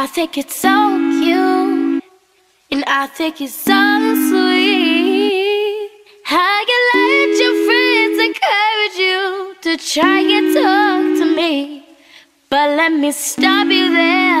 I think it's so cute, and I think it's so sweet. How you let your friends encourage you to try and talk to me, but let me stop you there.